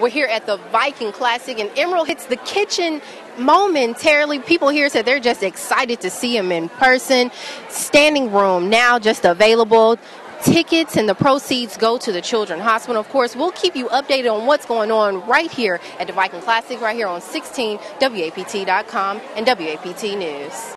We're here at the Viking Classic, and Emeril hits the kitchen momentarily. People here said they're just excited to see him in person. Standing room now just available. Tickets and the proceeds go to the Children's Hospital. Of course, we'll keep you updated on what's going on right here at the Viking Classic, right here on 16 WAPT.com and WAPT News.